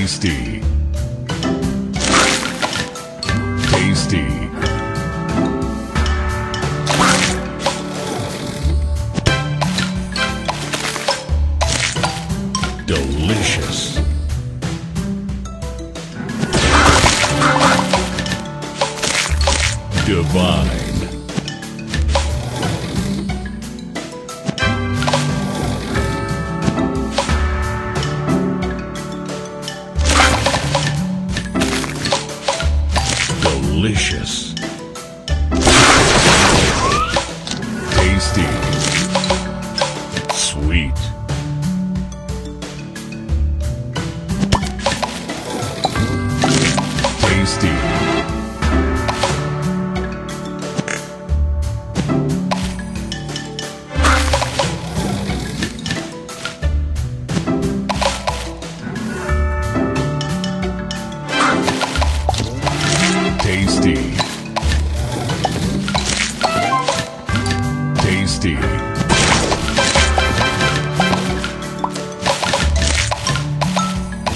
Tasty. Tasty. Delicious. Divine. Delicious. Tasty. Sweet.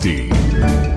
Tasty.